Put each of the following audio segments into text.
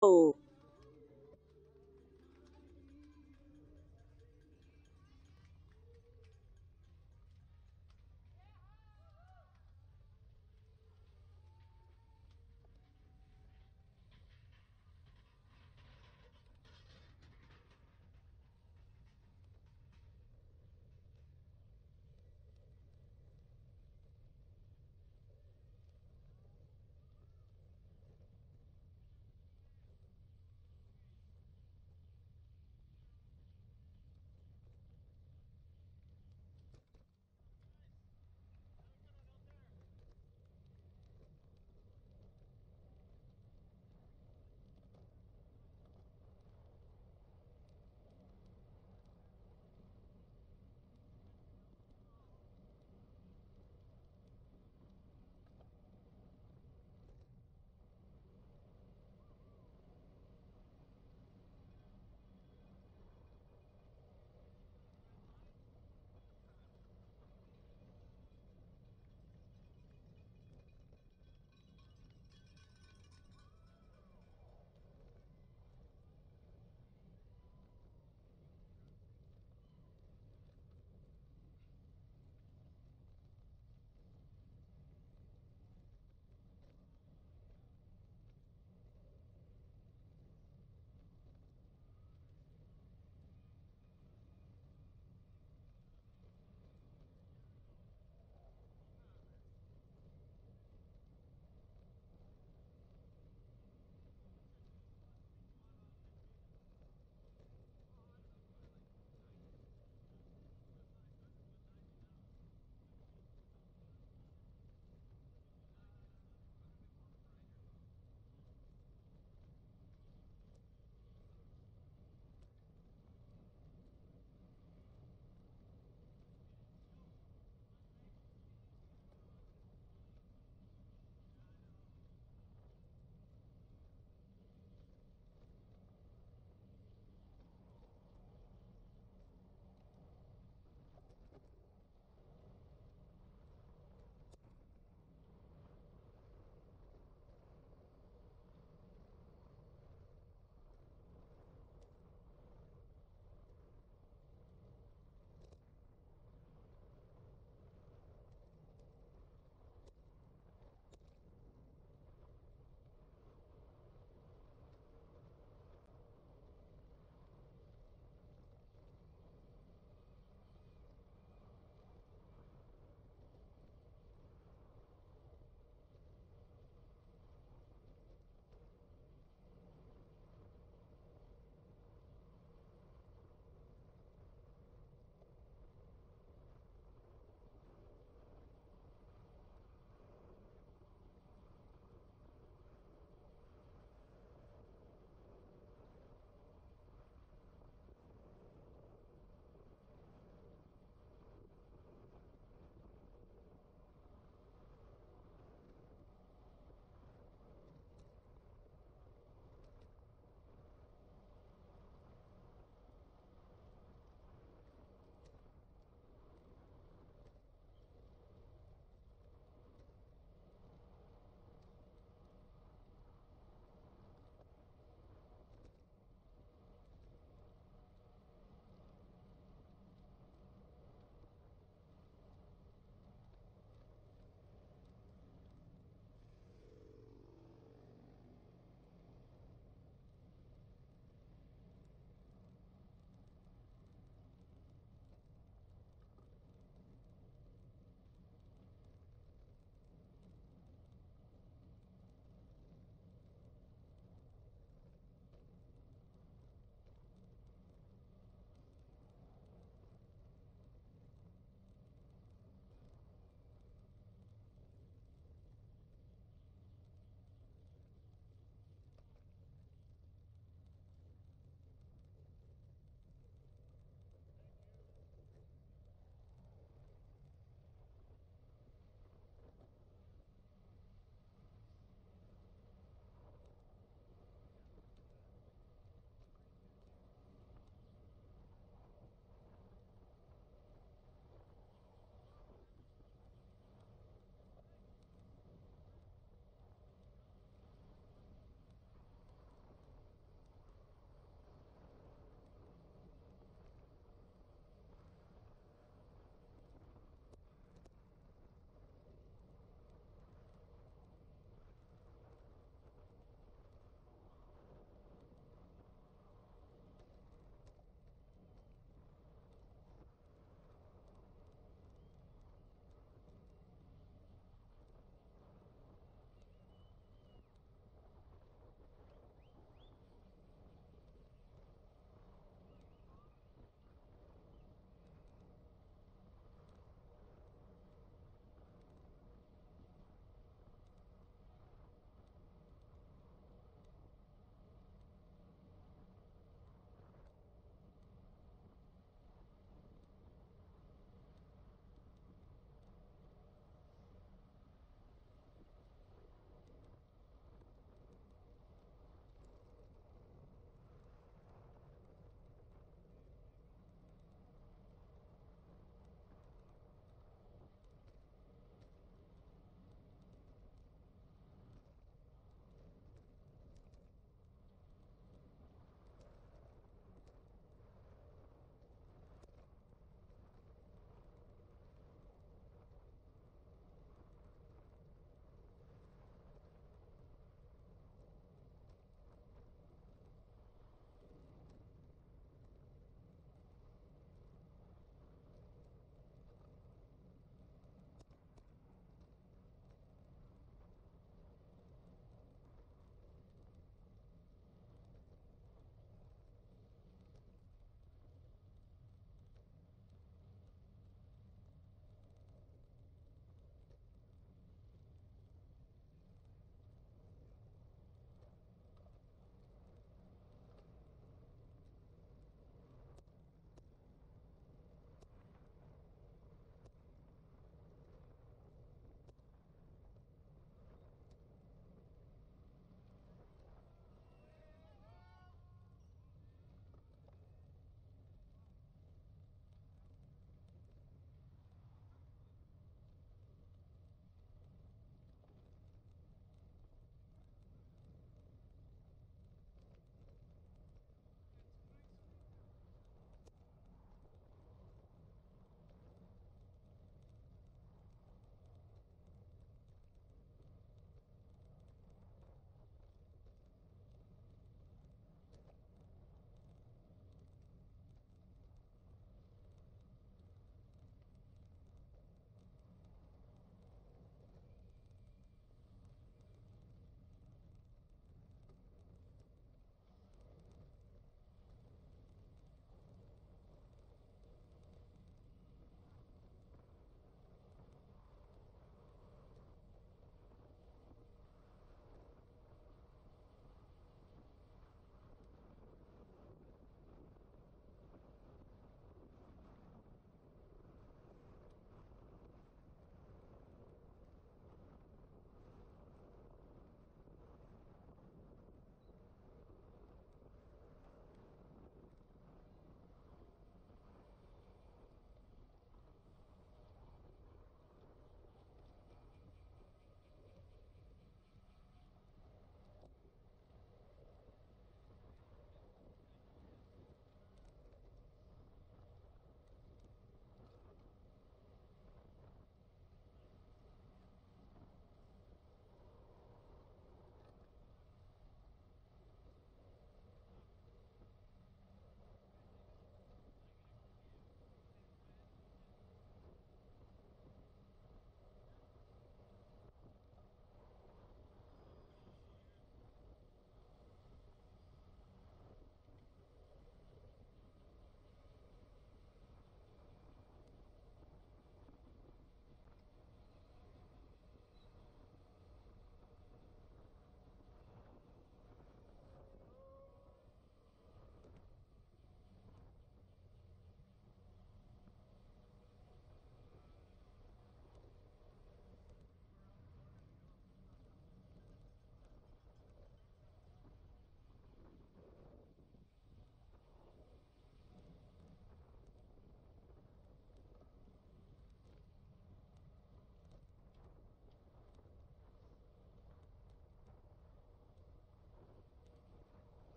哦。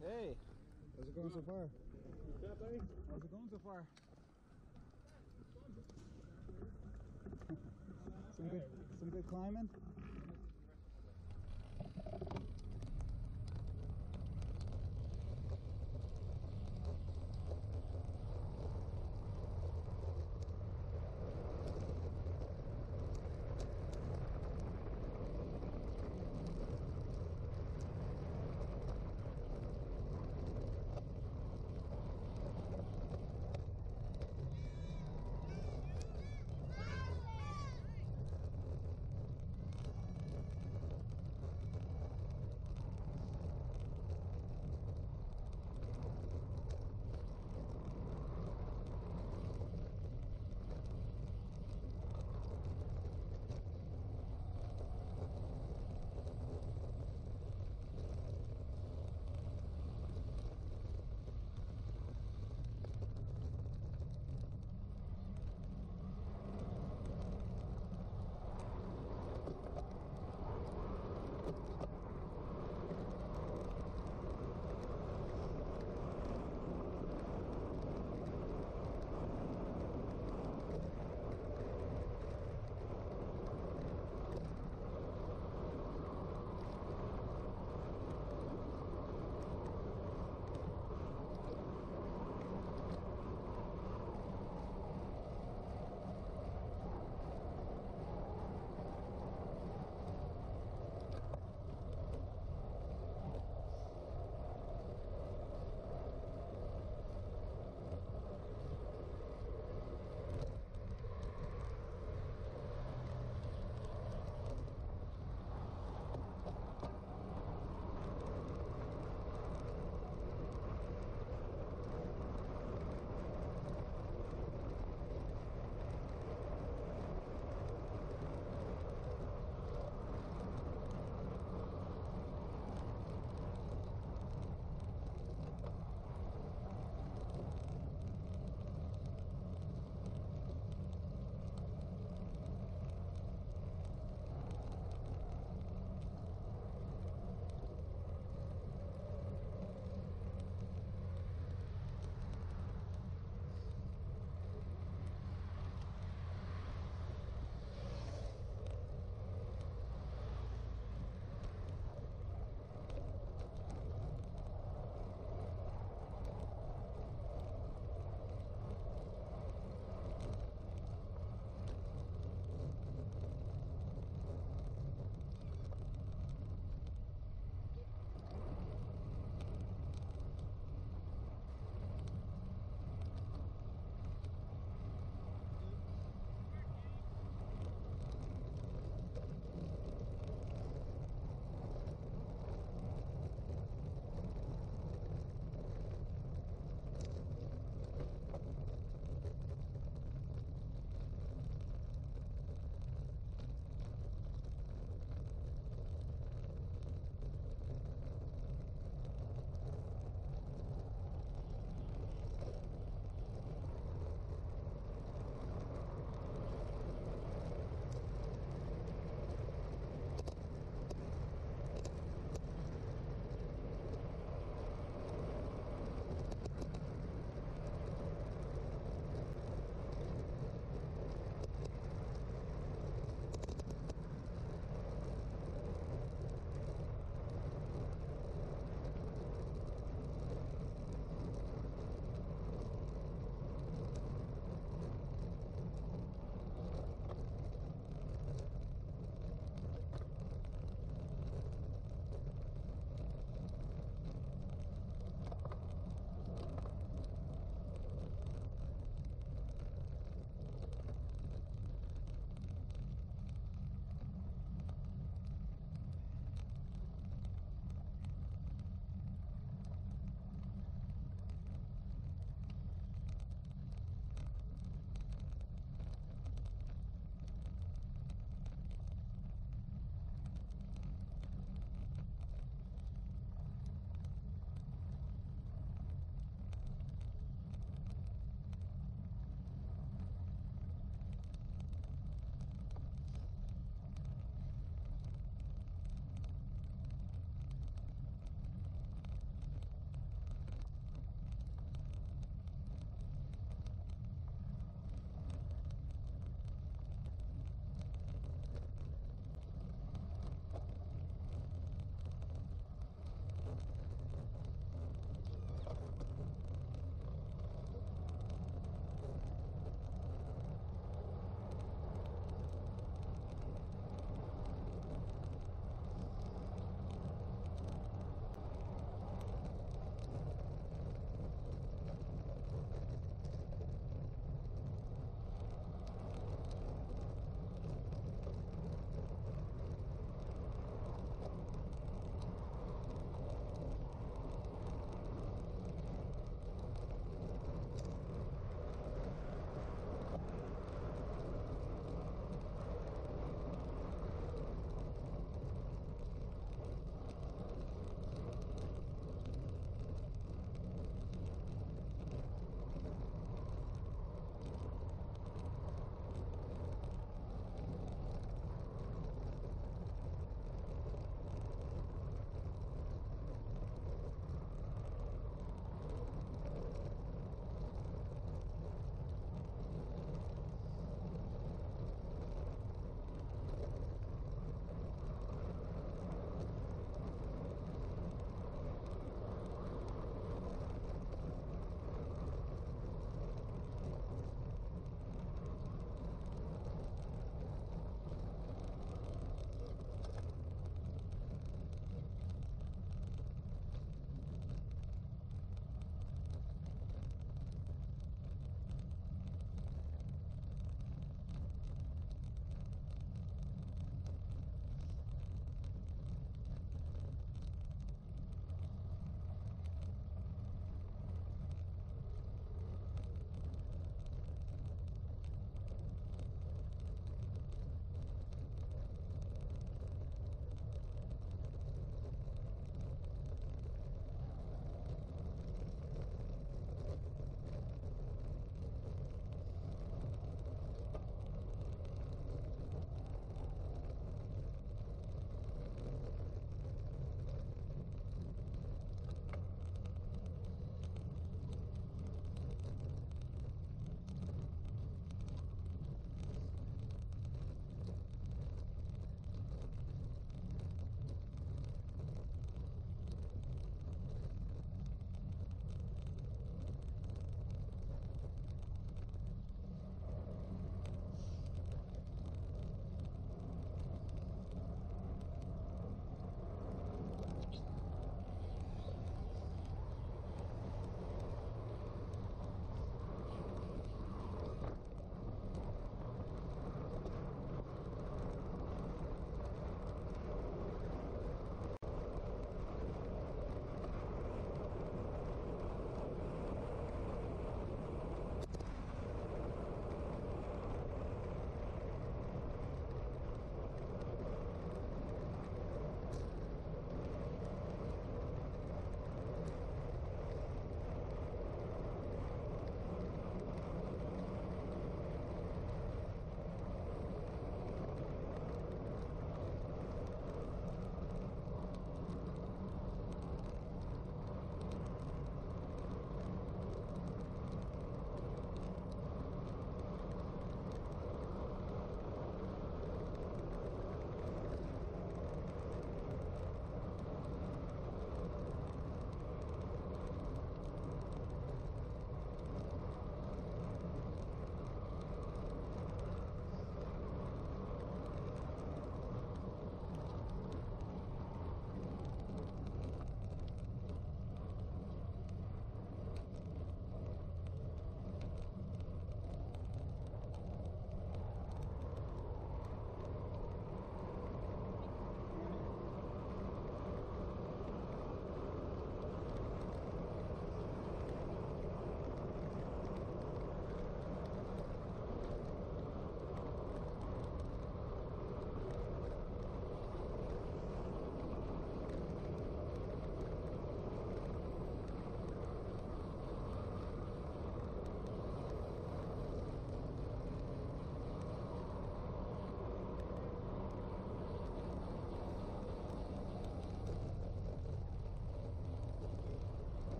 Hey. How's it going so far? How's it going so far? some good, some good climbing.